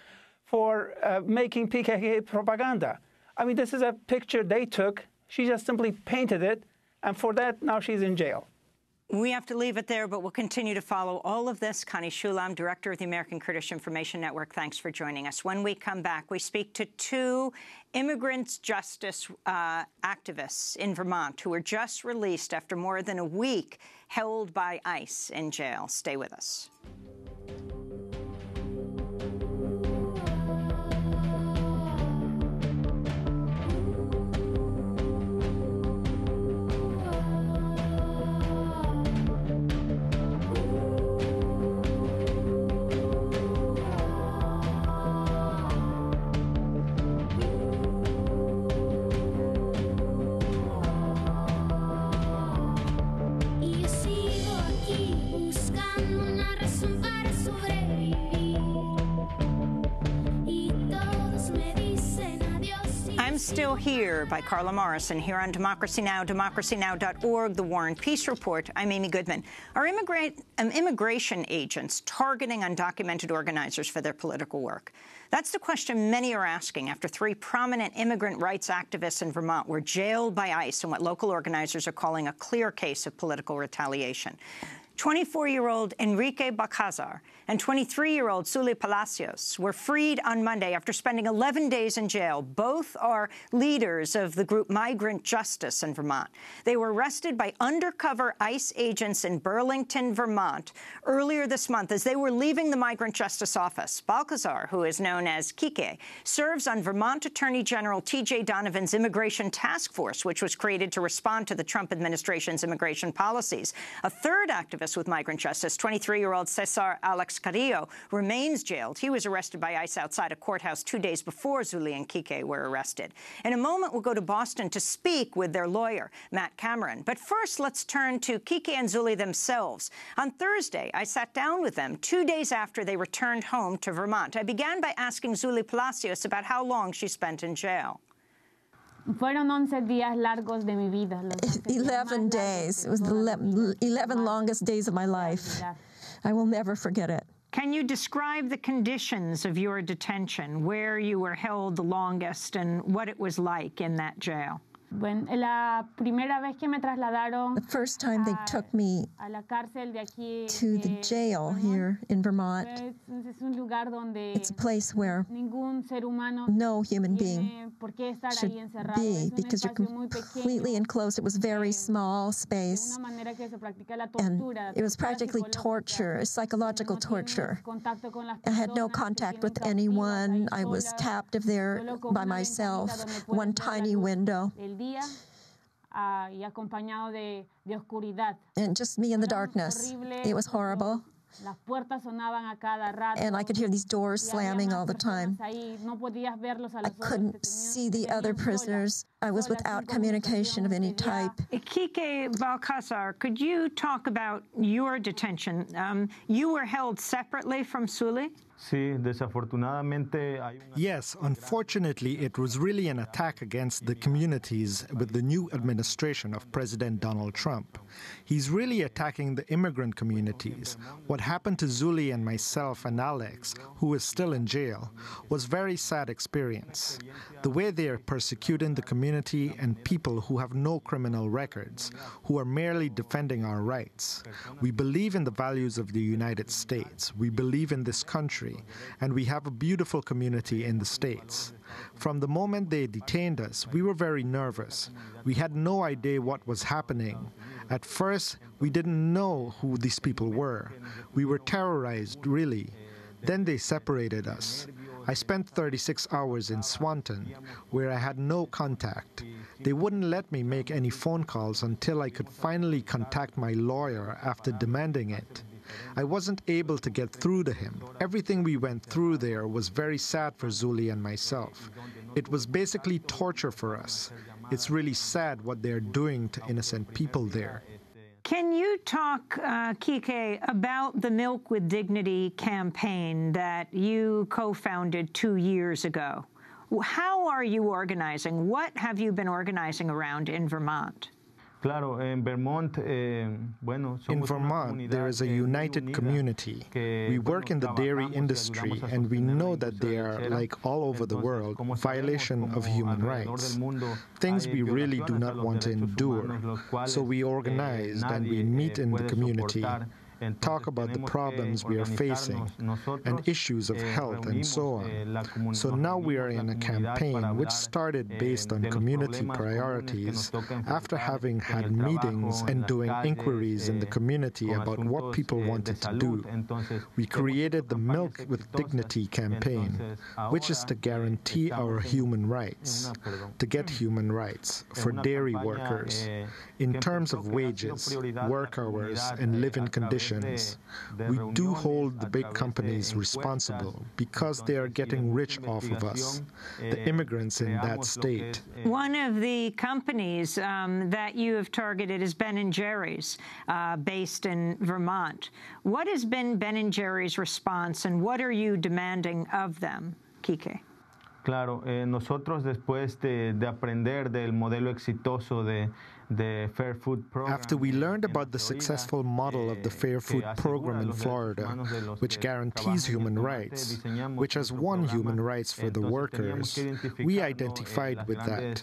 for uh, making PKK propaganda. I mean, this is a picture they took. She just simply painted it, and for that, now she's in jail. We have to leave it there, but we'll continue to follow all of this. Kani Xulam, director of the American Kurdish Information Network, thanks for joining us. When we come back, we speak to two immigrants justice uh, activists in Vermont who were just released after more than a week held by ICE in jail. Stay with us. Here by Carla Morrison here on Democracy Now!, democracynow.org, The War and Peace Report. I'm Amy Goodman. Are um, immigration agents targeting undocumented organizers for their political work? That's the question many are asking after three prominent immigrant rights activists in Vermont were jailed by ICE in what local organizers are calling a clear case of political retaliation. 24-year-old Enrique Balcazar and 23-year-old Zuly Palacios were freed on Monday after spending 11 days in jail. Both are leaders of the group Migrant Justice in Vermont. They were arrested by undercover ICE agents in Burlington, Vermont, earlier this month as they were leaving the Migrant Justice Office. Balcazar, who is known as Kike, serves on Vermont Attorney General T.J. Donovan's Immigration Task Force, which was created to respond to the Trump administration's immigration policies. A third activist with migrant justice. 23-year-old Cesar Alex Carrillo remains jailed. He was arrested by ICE outside a courthouse two days before Zuly and Kike were arrested. In a moment, we'll go to Boston to speak with their lawyer, Matt Cameron. But first, let's turn to Kike and Zuly themselves. On Thursday, I sat down with them two days after they returned home to Vermont. I began by asking Zuly Palacios about how long she spent in jail. Fueron 11 días largos de mi vida. 11 days. It was the 11 longest days of my life. I will never forget it. Can you describe the conditions of your detention, where you were held the longest, and what it was like in that jail? Bueno, la primera vez que me trasladaron the first time they took me a la cárcel de aquí, to the jail here in Vermont, es un lugar donde it's a place where ningún ser humano no human being should be because you're completely enclosed. It was very small space, and it was practically torture, psychological torture. I had no contact with anyone. I was captive there by myself, one tiny window día uh, y acompañado de, de oscuridad. And just me in the darkness. It was horrible. And I could hear these doors slamming all the time. I couldn't see the other prisoners. I was without communication of any type. Kike Balcazar, could you talk about your detention? Um, you were held separately from Zuly? Yes, unfortunately, it was really an attack against the communities with the new administration of President Donald Trump. He's really attacking the immigrant communities. What happened to Zuly and myself and Alex, who is still in jail, was very sad experience. The way they are persecuting the community and people who have no criminal records, who are merely defending our rights. We believe in the values of the United States. We believe in this country and we have a beautiful community in the States. From the moment they detained us, we were very nervous. We had no idea what was happening. At first, we didn't know who these people were. We were terrorized, really. Then they separated us. I spent 36 hours in Swanton, where I had no contact. They wouldn't let me make any phone calls until I could finally contact my lawyer after demanding it. I wasn't able to get through to him. Everything we went through there was very sad for Zuly and myself. It was basically torture for us. It's really sad what they're doing to innocent people there. Can you talk, uh, Kike, about the Milk with Dignity campaign that you co-founded two years ago? How are you organizing? What have you been organizing around in Vermont? Claro, en Vermont, eh, bueno, in Vermont, there is a united community. We work in the dairy industry, and we know that they are, like all over the world, violation of human rights. Things we really do not want to endure. So we organized and we meet in the community talk about the problems we are facing and issues of health and so on. So now we are in a campaign which started based on community priorities after having had meetings and doing inquiries in the community about what people wanted to do. We created the Milk with Dignity campaign, which is to guarantee our human rights, to get human rights for dairy workers in terms of wages, work hours, and living conditions. We do hold the big companies responsible because they are getting rich off of us, the immigrants in that state. One of the companies um, that you have targeted is Ben & Jerry's, uh, based in Vermont. What has been Ben & Jerry's response, and what are you demanding of them, Kike? Claro, eh, nosotros después de, de aprender del modelo exitoso de after we learned about the successful model of the Fair Food Program in Florida, which guarantees human rights, which has won human rights for the workers, we identified with that.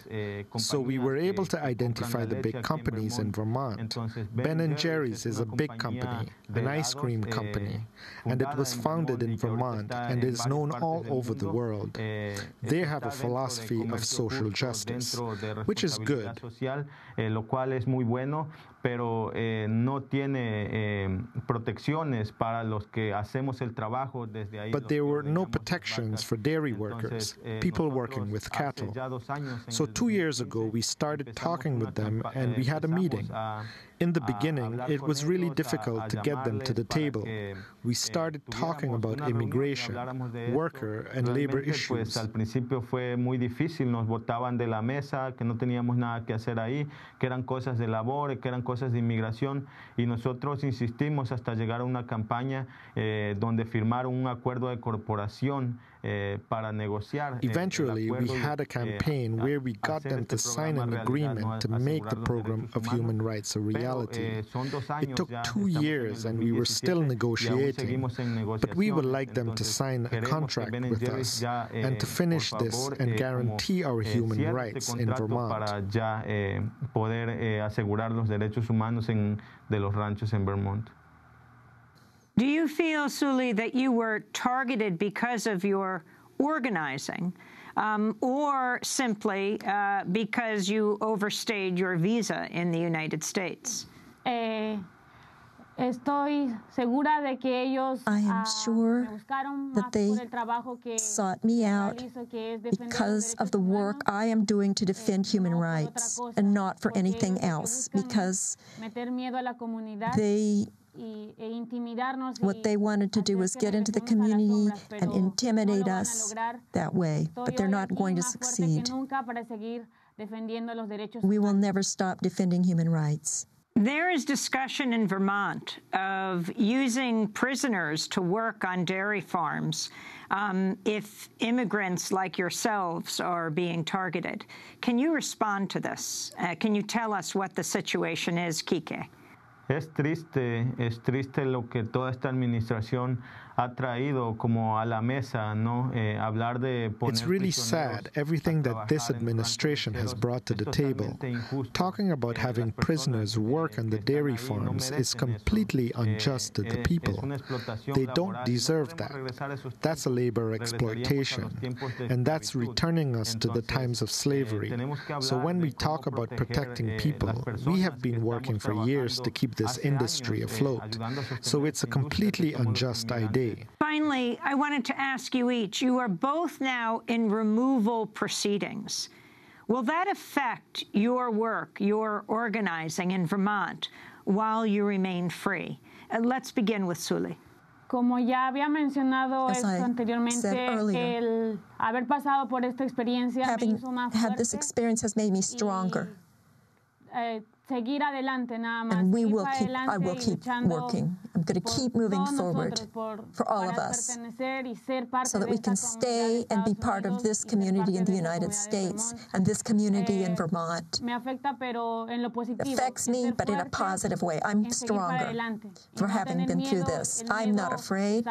So we were able to identify the big companies in Vermont. Ben & Jerry's is a big company, an ice cream company, and it was founded in Vermont and is known all over the world. They have a philosophy of social justice, which is good lo cual es muy bueno, pero eh, no tiene eh, protecciones para los que hacemos el trabajo desde ahí. But there were no protections for dairy workers, eh, people working with cattle. So two years ago, we started talking with them and we had a meeting. In the beginning, it was really difficult to get them to the table. We started talking about immigration, worker and labor issues. al principio fue muy difícil, nos botaban de la mesa, que no teníamos nada que hacer ahí, que eran cosas de labor, que eran cosas de inmigración, y nosotros insistimos hasta llegar a una campaña eh, donde firmaron un acuerdo de corporación Eh. Eventually, we had a campaign where we got them to sign an agreement to make the program of human rights a reality. Eh, it took two years and we were still negotiating, but we would like them to sign a contract with us and to eh, finish this and guarantee our human rights in Vermont. Do you feel, Zuly, that you were targeted because of your organizing, um, or simply uh, because you overstayed your visa in the United States? Eh, Estoy segura de que ellos I am sure that they sought me out because of the work I am doing to defend human rights and not for anything else, because they What they wanted to do was get into the community and intimidate us that way, but they're not going to succeed. We will never stop defending human rights. There is discussion in Vermont of using prisoners to work on dairy farms um, if immigrants like yourselves are being targeted. Can you respond to this? Uh, can you tell us what the situation is, Kike? Es triste, es triste lo que toda esta administración ha traído como a la mesa, ¿no? Eh, hablar de It's really sad, everything that this administration has brought to the table. Talking about having prisoners work on the dairy farms is completely unjust to the eh, people. They don't deserve that. That's a labor exploitation, and that's returning us to the times of slavery. So when we talk about protecting people, we have been working for years to keep this industry afloat. So it's a completely unjust idea. Finally, I wanted to ask you each, you are both now in removal proceedings. Will that affect your work, your organizing in Vermont while you remain free? Uh, let's begin with Zuly. Como ya había mencionado esto anteriormente, el haber pasado por esta experiencia Having me hizo más had this experience has made me stronger. Y, eh, seguir adelante nada más. And we will keep, I will keep working. I'm going to keep moving forward for all of us so that we can stay and be part of this community in the United States and this community in Vermont. It affects me, but in a positive way. I'm stronger for having been through this. I'm not afraid.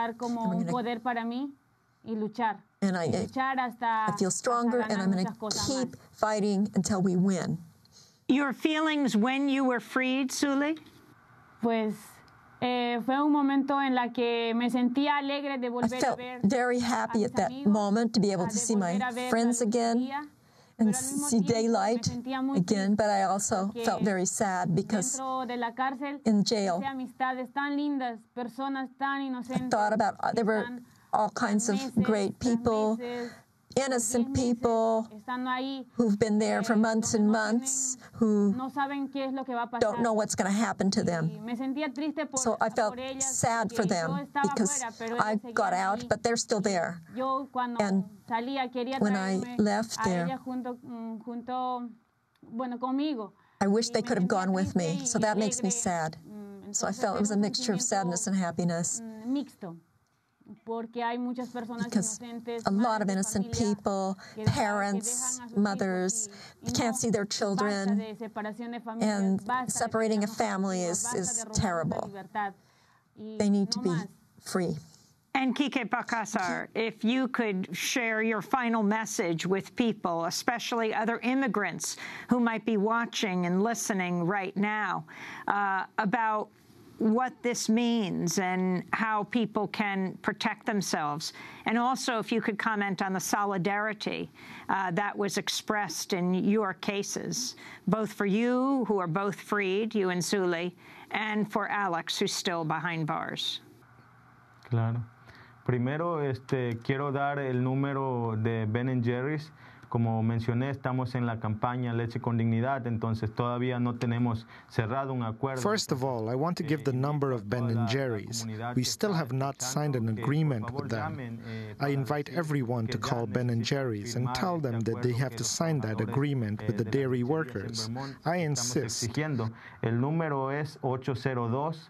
And I, I feel stronger, and I'm going to keep fighting until we win. Your feelings when you were freed, Zuly? Pues eh, fue un momento en la que me sentía alegre de volver I felt very happy at that moment to be able to see my friends again and see daylight again, but I also felt very sad because in jail, I thought about uh, there were all kinds of great people innocent people who've been there for months and months who don't know what's going to happen to them. So I felt sad for them because I got out, but they're still there. And when I left there, I wish they could have gone with me, so that makes me sad. So I felt it was a mixture of sadness and happiness because a lot of innocent people, parents, mothers, can't see their children, and separating a family is, is terrible. They need to be free. And Kike Balcazar, if you could share your final message with people, especially other immigrants who might be watching and listening right now, uh, about what this means and how people can protect themselves. And also, if you could comment on the solidarity uh, that was expressed in your cases, both for you, who are both freed, you and Zuly, and for Alex, who's still behind bars. Claro. Primero, este, quiero dar el número de Ben Jerry's. Como mencioné, estamos en la campaña Leche con Dignidad, entonces todavía no tenemos cerrado un acuerdo. First of all, I want to give the eh, number eh, of Ben and Jerry's. We still have not signed an agreement with them. Eh, I invite everyone to call Ben and Jerry's and tell them that they have to sign that agreement with the dairy workers. I insist. El número es 802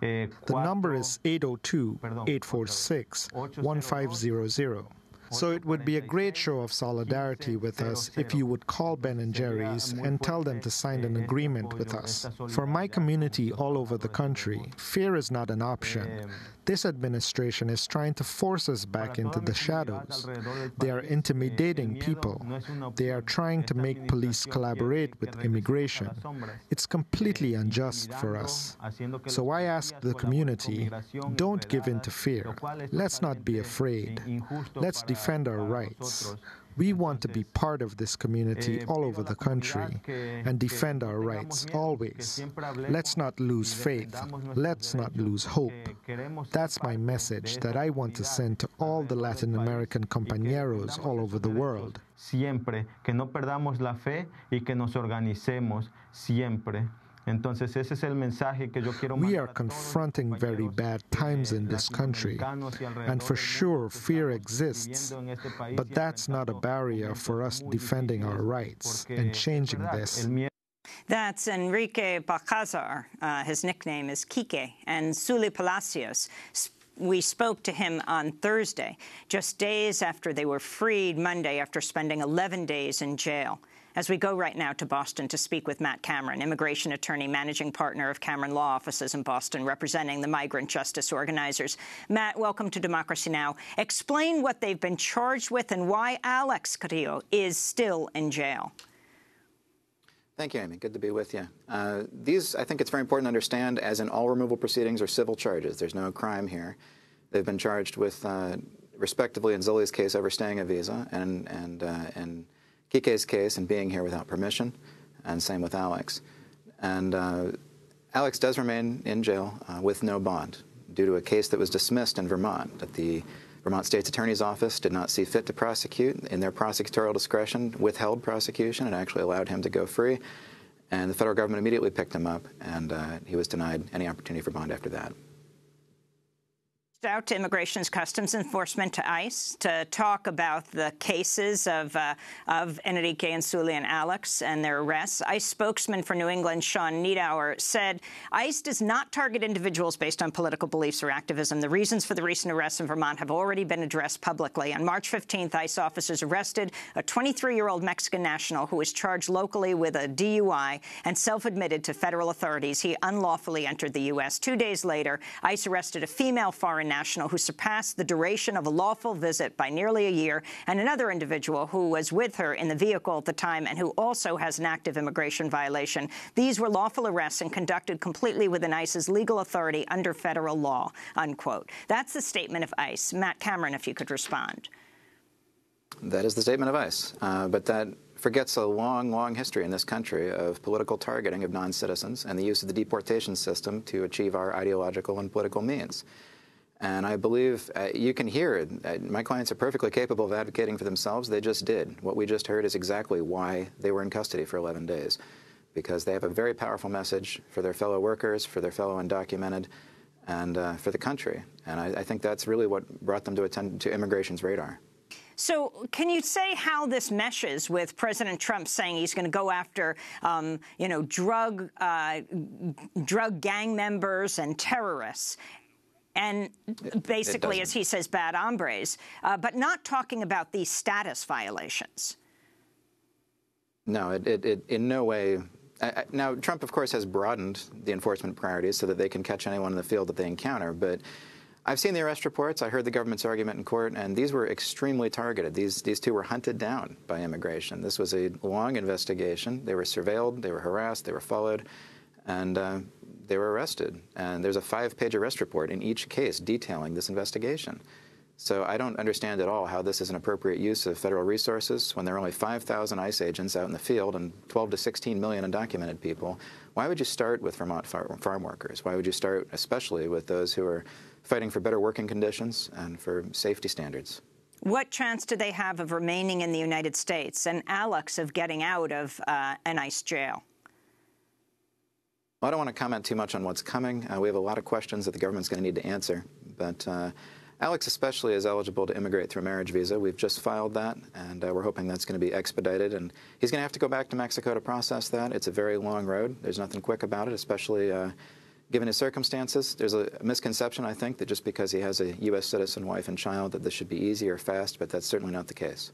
the number is 802 846 1500. So it would be a great show of solidarity with us if you would call Ben and Jerry's and tell them to sign an agreement with us. For my community all over the country, fear is not an option. This administration is trying to force us back into the shadows. They are intimidating people. They are trying to make police collaborate with immigration. It's completely unjust for us. So I ask the community don't give in to fear. Let's not be afraid. Let's defend our rights. We want to be part of this community all over the country and defend our rights always. Let's not lose faith. Let's not lose hope. That's my message that I want to send to all the Latin American compañeros all over the world. Siempre que no perdamos la fe y que nos organicemos siempre. Entonces ese es el mensaje que yo quiero We are confronting very bad times in this country, and for sure fear exists, but that's not a barrier for us defending our rights and changing this. That's Enrique Balcazar. Uh, his nickname is Kike, and Zuly Palacios we spoke to him on Thursday, just days after they were freed Monday after spending 11 days in jail. As we go right now to Boston to speak with Matt Cameron, immigration attorney, managing partner of Cameron Law Offices in Boston, representing the migrant justice organizers. Matt, welcome to Democracy Now! Explain what they've been charged with and why Alex Carrillo is still in jail. Thank you, Amy. Good to be with you. Uh, these, I think it's very important to understand, as in all removal proceedings, are civil charges. There's no crime here. They've been charged with, uh, respectively, in Zuly's case, overstaying a visa, and and uh, in Kike's case, and being here without permission, and same with Alex. And uh, Alex does remain in jail uh, with no bond due to a case that was dismissed in Vermont that the Vermont State's Attorney's Office did not see fit to prosecute. In their prosecutorial discretion, withheld prosecution and actually allowed him to go free. And the federal government immediately picked him up, and uh, he was denied any opportunity for bond after that out to Immigration's Customs Enforcement to ICE to talk about the cases of, uh, of Enrique and Zuly and Alex and their arrests. ICE spokesman for New England, Shawn Neudauer, said ICE does not target individuals based on political beliefs or activism. The reasons for the recent arrests in Vermont have already been addressed publicly. On March 15th, ICE officers arrested a 23-year-old Mexican national who was charged locally with a DUI and self-admitted to federal authorities he unlawfully entered the U.S. Two days later, ICE arrested a female foreign national who surpassed the duration of a lawful visit by nearly a year, and another individual who was with her in the vehicle at the time and who also has an active immigration violation. These were lawful arrests and conducted completely within ICE's legal authority under federal law, unquote. That's the statement of ICE. Matt Cameron, if you could respond. That is the statement of ICE. Uh, but that forgets a long, long history in this country of political targeting of non-citizens and the use of the deportation system to achieve our ideological and political means. And I believe uh, you can hear it. Uh, my clients are perfectly capable of advocating for themselves. They just did. What we just heard is exactly why they were in custody for 11 days, because they have a very powerful message for their fellow workers, for their fellow undocumented, and uh, for the country. And I, I, think that's really what brought them to attend to immigration's radar. So, can you say how this meshes with President Trump saying he's going to go after, um, you know, drug uh, drug gang members and terrorists, and basically, as he says, bad hombres, uh, but not talking about these status violations. No, it, it, it in no way. I, now, Trump, of course, has broadened the enforcement priorities so that they can catch anyone in the field that they encounter. But I've seen the arrest reports. I heard the government's argument in court, and these were extremely targeted. These these two were hunted down by immigration. This was a long investigation. They were surveilled. They were harassed. They were followed, and uh, they were arrested. And there's a five-page arrest report in each case detailing this investigation. So I don't understand at all how this is an appropriate use of federal resources when there are only 5,000 ICE agents out in the field and 12 to 16 million undocumented people. Why would you start with Vermont farm workers? Why would you start especially with those who are fighting for better working conditions and for safety standards? What chance do they have of remaining in the United States and Alex of getting out of uh, an ICE jail? I don't want to comment too much on what's coming. Uh, we have a lot of questions that the government's going to need to answer. But uh, Alex especially is eligible to immigrate through a marriage visa. We've just filed that, and uh, we're hoping that's going to be expedited. And he's going to have to go back to Mexico to process that. It's a very long road. There's nothing quick about it, especially uh, given his circumstances. There's a misconception, I think, that just because he has a U.S. citizen wife and child that this should be easy or fast, but that's certainly not the case.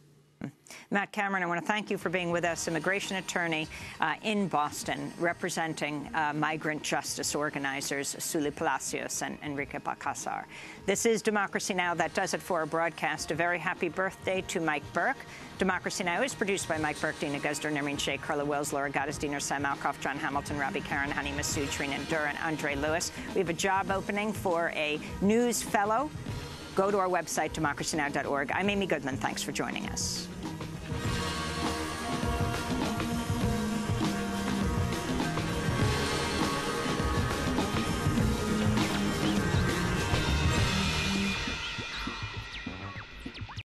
Matt Cameron, I want to thank you for being with us, immigration attorney uh, in Boston, representing uh, migrant justice organizers Zuly Palacios and Enrique Balcazar. This is Democracy Now! That does it for our broadcast. A very happy birthday to Mike Burke. Democracy Now! is produced by Mike Burke, Deena Guzder, Nermeen Shaikh, Carla Wills, Laura Gaddis, Diener Sam Alcoff, John Hamilton, Robby Karran, Hany Massoud, Trina Durr, and Andre Lewis. We have a job opening for a news fellow go to our website, democracynow.org. I'm Amy Goodman. Thanks for joining us.